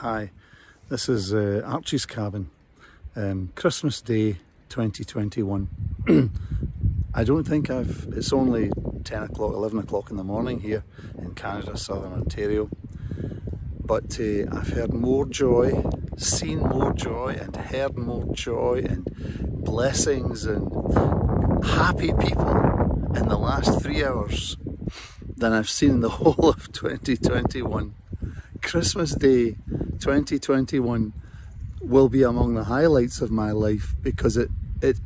Hi, this is uh, Archie's cabin, um, Christmas Day 2021. I don't think I've, it's only 10 o'clock, 11 o'clock in the morning here in Canada, Southern Ontario, but uh, I've heard more joy, seen more joy, and heard more joy, and blessings, and happy people in the last three hours than I've seen in the whole of 2021. Christmas Day 2021 will be among the highlights of my life because it it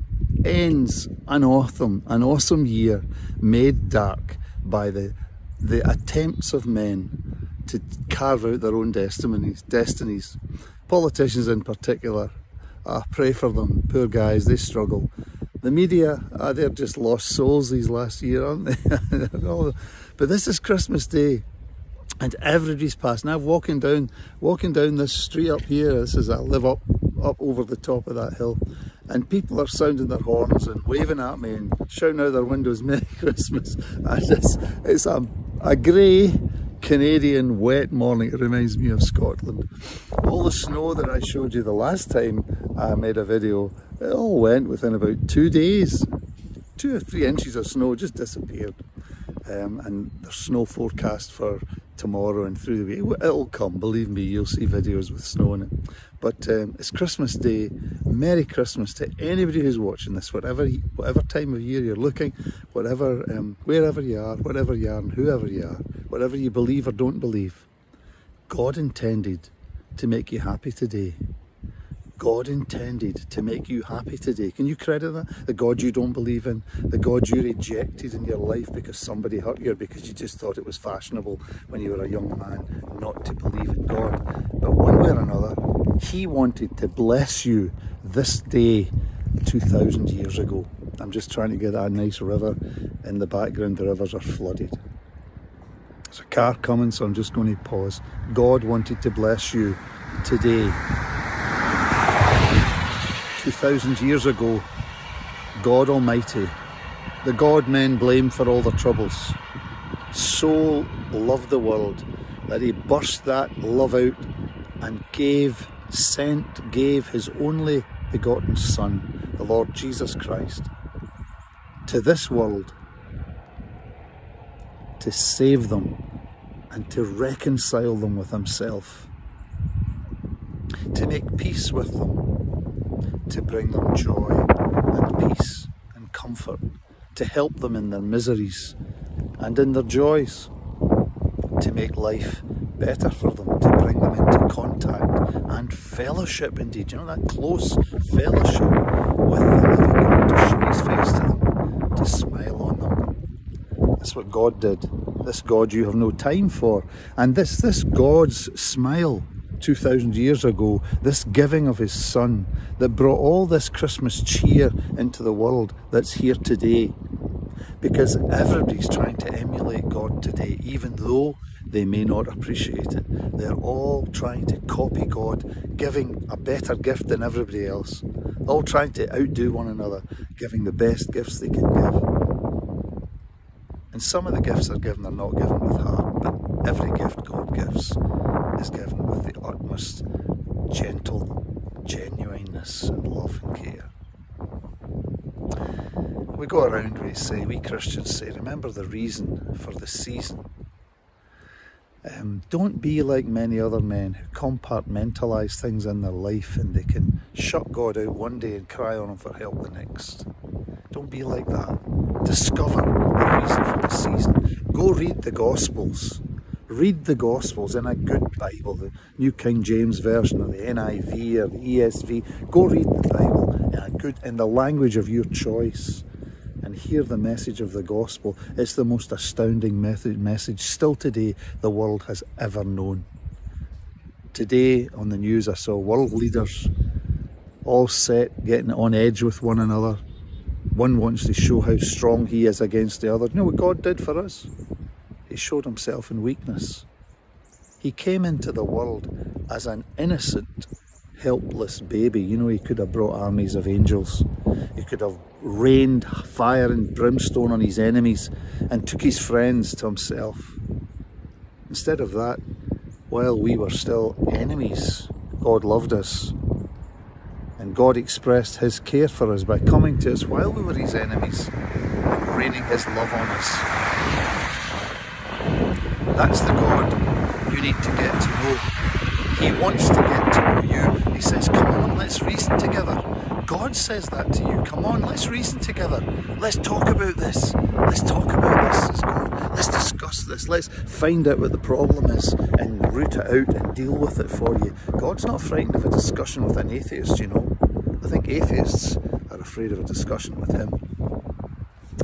ends an awesome an awesome year made dark by the the attempts of men to carve out their own destinies destinies. Politicians in particular I pray for them. Poor guys they struggle. The media uh, they're just lost souls these last year aren't they? But this is Christmas Day and everybody's passing. I'm walking down, walking down this street up here. This is I live up, up over the top of that hill, and people are sounding their horns and waving at me and shouting out their windows, "Merry Christmas!" It's a, a grey Canadian wet morning. It reminds me of Scotland. All the snow that I showed you the last time I made a video, it all went within about two days. Two or three inches of snow just disappeared. Um, and there's snow forecast for tomorrow and through the week. It'll come, believe me, you'll see videos with snow in it. But um, it's Christmas Day. Merry Christmas to anybody who's watching this, whatever whatever time of year you're looking, whatever, um, wherever you are, whatever you are and whoever you are, whatever you believe or don't believe. God intended to make you happy today. God intended to make you happy today. Can you credit that? The God you don't believe in, the God you rejected in your life because somebody hurt you or because you just thought it was fashionable when you were a young man not to believe in God. But one way or another, He wanted to bless you this day 2,000 years ago. I'm just trying to get a nice river in the background, the rivers are flooded. There's a car coming, so I'm just going to pause. God wanted to bless you today 2,000 years ago, God Almighty, the God men blame for all their troubles, so loved the world that he burst that love out and gave, sent, gave his only begotten Son, the Lord Jesus Christ, to this world to save them and to reconcile them with himself, to make peace with them to bring them joy and peace and comfort, to help them in their miseries and in their joys, to make life better for them, to bring them into contact and fellowship indeed. You know, that close fellowship with the living God, to show his face to them, to smile on them. That's what God did. This God you have no time for. And this, this God's smile 2,000 years ago, this giving of his son that brought all this Christmas cheer into the world that's here today. Because everybody's trying to emulate God today, even though they may not appreciate it. They're all trying to copy God, giving a better gift than everybody else. All trying to outdo one another, giving the best gifts they can give. And some of the gifts are given are not given with heart, but every gift God gives is given with the utmost gentle genuineness and love and care. We go around, we say, we Christians say, remember the reason for the season. Um, don't be like many other men who compartmentalise things in their life and they can shut God out one day and cry on Him for help the next. Don't be like that. Discover the reason for the season. Go read the Gospels. Read the Gospels in a good Bible, the New King James Version or the NIV or the ESV. Go read the Bible in a good in the language of your choice and hear the message of the gospel. It's the most astounding message still today the world has ever known. Today on the news I saw world leaders all set getting on edge with one another. One wants to show how strong he is against the other. You know what God did for us? He showed himself in weakness. He came into the world as an innocent, helpless baby. You know, he could have brought armies of angels. He could have rained fire and brimstone on his enemies and took his friends to himself. Instead of that, while we were still enemies, God loved us. And God expressed his care for us by coming to us while we were his enemies raining his love on us. That's the God you need to get to know. He wants to get to know you. He says, Come on, let's reason together. God says that to you. Come on, let's reason together. Let's talk about this. Let's talk about this, says God. Let's discuss this. Let's find out what the problem is and root it out and deal with it for you. God's not frightened of a discussion with an atheist, you know. I think atheists are afraid of a discussion with him.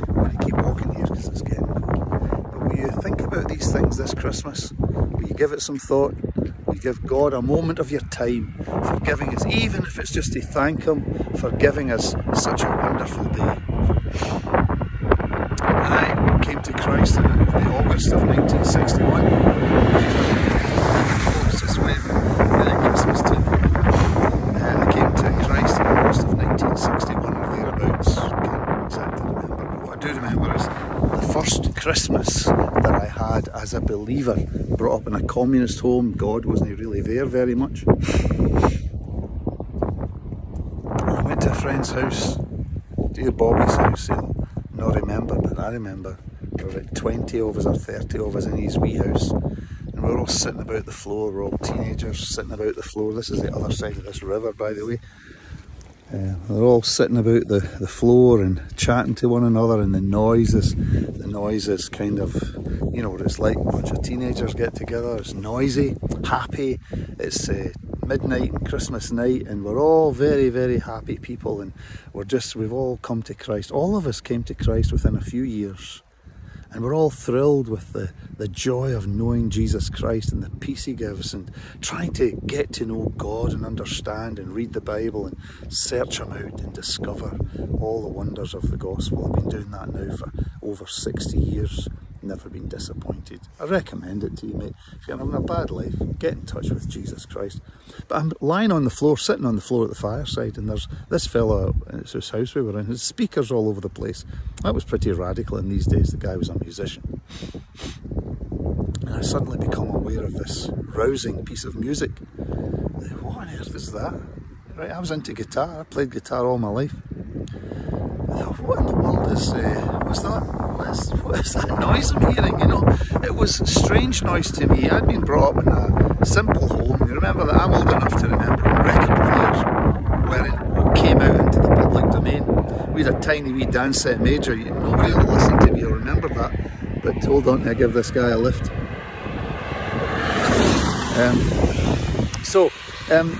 I'm going to keep walking here because it's getting you think about these things this Christmas? Will you give it some thought? Will you give God a moment of your time for giving us, even if it's just to thank Him for giving us such a wonderful day? I came to Christ in the August of 1961. just wave Merry Christmas uh, I came to Christ in August of 1961 or thereabouts. Can't exactly remember, but what I do remember is the first Christmas that I had as a believer, brought up in a communist home. God wasn't really there very much. I went to a friend's house, dear Bobby's house. He'll not remember, but I remember. There were about 20 of us or 30 of us in his wee house. And we were all sitting about the floor, we're all teenagers sitting about the floor. This is the other side of this river, by the way. Uh, they're all sitting about the, the floor and chatting to one another and the noises, the noises kind of, you know what it's like, a bunch of teenagers get together, it's noisy, happy, it's uh, midnight and Christmas night and we're all very, very happy people and we're just, we've all come to Christ. All of us came to Christ within a few years and we're all thrilled with the, the joy of knowing Jesus Christ and the peace he gives and trying to get to know God and understand and read the Bible and search him out and discover all the wonders of the gospel. I've been doing that now for over 60 years never been disappointed. I recommend it to you, mate. If you're having a bad life, get in touch with Jesus Christ. But I'm lying on the floor, sitting on the floor at the fireside, and there's this fellow, it's his house we were in, his speakers all over the place. That was pretty radical in these days. The guy was a musician. And I suddenly become aware of this rousing piece of music. What on earth is that? Right, I was into guitar. I played guitar all my life. What in the world is, uh, what's that? What is, what is that noise I'm hearing? You know, it was strange noise to me. I'd been brought up in a simple home. You remember that I'm old enough to remember record players where it came out into the public domain. We had a tiny wee Dansette Major. Nobody will listen to me or remember that. But hold on, I give this guy a lift. Um, so, um,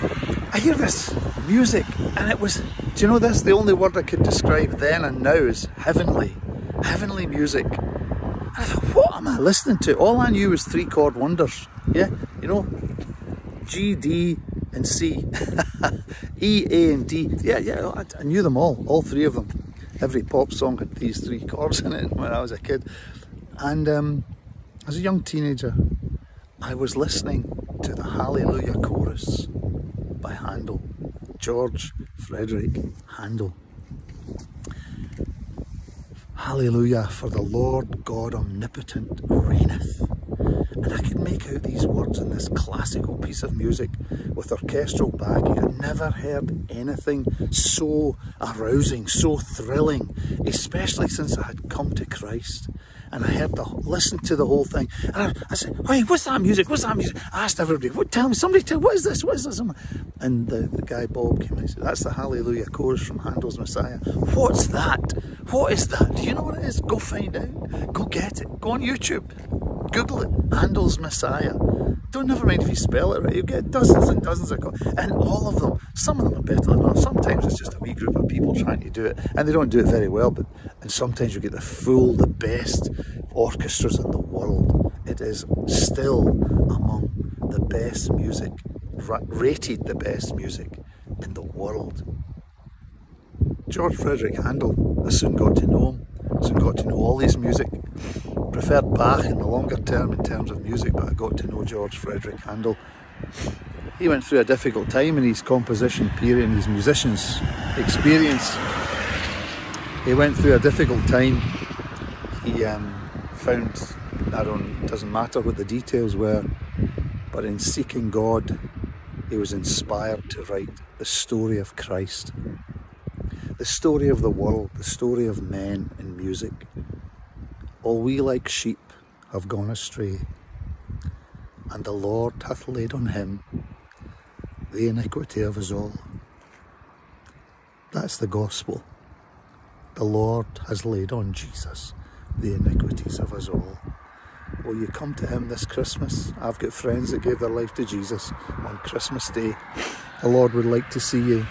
I hear this music and it was, do you know this? The only word I could describe then and now is heavenly. Heavenly music. And I thought, what am I listening to? All I knew was three chord wonders. Yeah, you know, G, D, and C. e, A, and D. Yeah, yeah, I, knew them all, all three of them. Every pop song had these three chords in it when I was a kid. And um, as a young teenager, I was listening to the Hallelujah Chorus by Handel, George Frederick Handel. Hallelujah, for the Lord God omnipotent reigneth. And I could make out these words in this classical piece of music with orchestral backing. I'd never heard anything so arousing, so thrilling, especially since I had come to Christ. And I heard the listened to the whole thing. And I, I said, Hey, what's that music? What's that music? I asked everybody, what tell me, somebody tell what is this? What is this? And the, the guy Bob came and said, That's the Hallelujah chorus from Handel's Messiah. What's that? What is that? Do you know what it is? Go find out. Go get it. Go on YouTube. Google it. Handel's Messiah. Don't never mind if you spell it right. You get dozens and dozens of calls, and all of them. Some of them are better than others. Sometimes it's just a wee group of people trying to do it, and they don't do it very well. But and sometimes you get the full, the best orchestras in the world. It is still among the best music, rated the best music in the world. George Frederick Handel, I soon got to know him, soon got to know all his music. Preferred Bach in the longer term in terms of music, but I got to know George Frederick Handel. He went through a difficult time in his composition period, in his musician's experience. He went through a difficult time. He um, found, I don't, doesn't matter what the details were, But in seeking God, he was inspired to write the story of Christ, the story of the world, the story of men in music. All we like sheep have gone astray, and the Lord hath laid on him the iniquity of us all. That's the gospel. The Lord has laid on Jesus the iniquities of us all. Will you come to Him this Christmas? I've got friends that gave their life to Jesus on Christmas Day. The Lord would like to see you.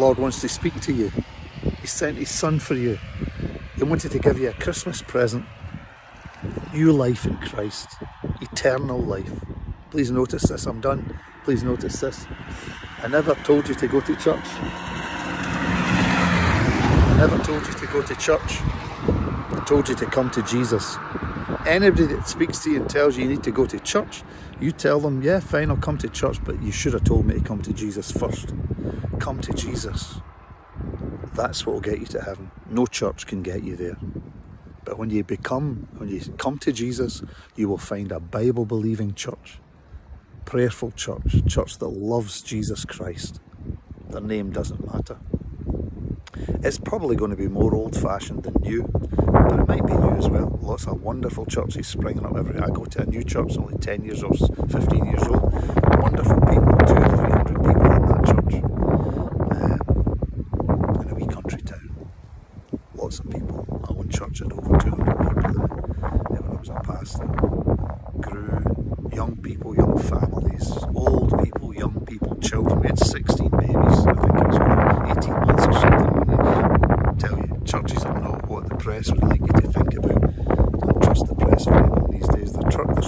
Lord wants to speak to you. He sent His Son for you. He wanted to give you a Christmas present. New life in Christ. Eternal life. Please notice this. I'm done. Please notice this. I never told you to go to church. I never told you to go to church. I told you to come to Jesus. Anybody that speaks to you and tells you you need to go to church, you tell them, yeah, fine, I'll come to church, but you should have told me to come to Jesus first. Come to Jesus. That's what will get you to heaven. No church can get you there. But when you become, when you come to Jesus, you will find a Bible believing church prayerful church, church that loves Jesus Christ. Their name doesn't matter. It's probably going to be more old fashioned than new, but it might be new as well. Lots of wonderful churches springing up every I go to a new church, only 10 years old, 15 years old. Wonderful people, two or three hundred people in that church. Um, in a wee country town. Lots of people. My own church had over 200 people in it when I was a pastor. Grew young people, young families, old people, young people, children. We had 16 babies, I think it was 18 months or something. I tell you, churches are not what the press would like you to think about. Don't trust the press very much these days. They're, tr- they're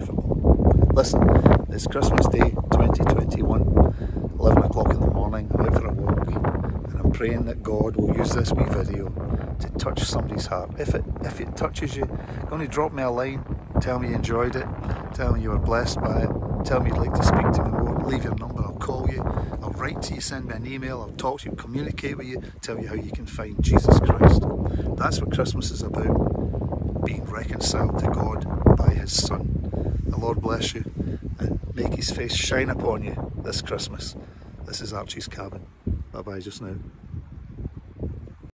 Listen, it's Christmas Day 2021, 11 o'clock in the morning. I'm out for a walk and I'm praying that God will use this wee video to touch somebody's heart. If it if it touches you, only drop me a line, tell me you enjoyed it, tell me you were blessed by it, tell me you'd like to speak to me more, leave your number, I'll call you, I'll write to you, send me an email, I'll talk to you, communicate with you, tell you how you can find Jesus Christ. That's what Christmas is about. Being reconciled to God by his Son. The Lord bless you and make his face shine upon you this Christmas. This is Archie's cabin. Bye bye just now.